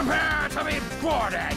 Prepare to be boarded!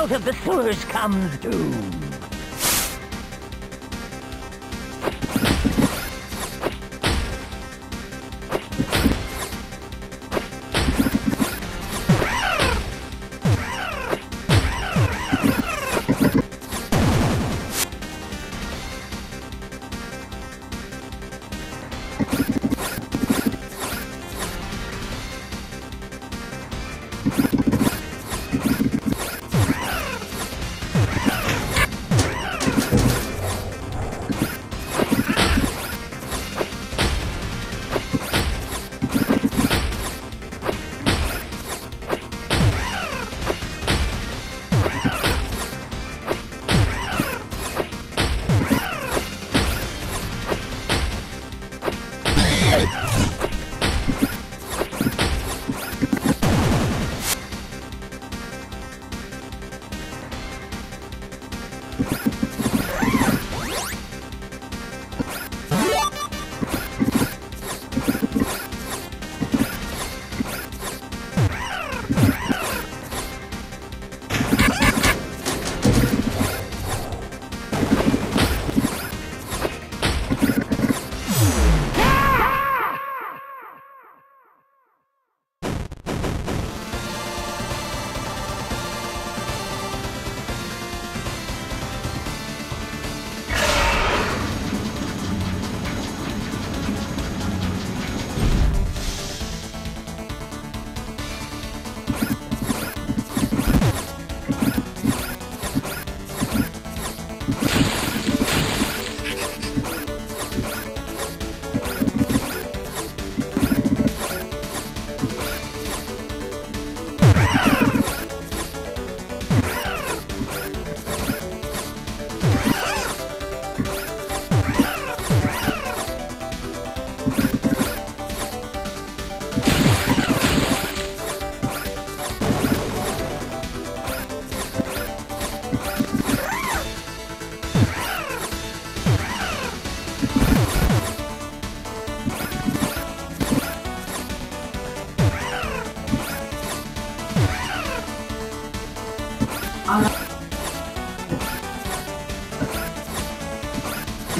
Out of the sewers comes doom.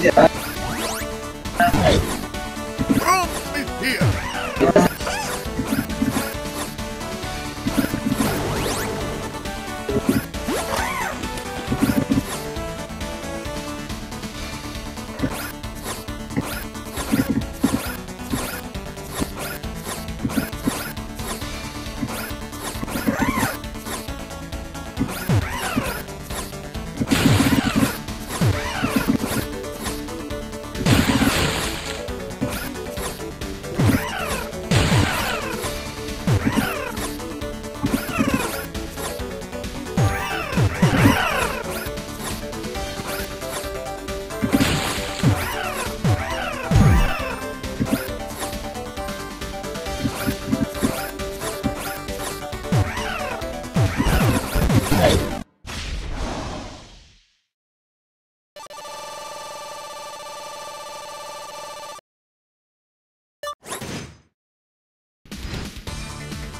aja.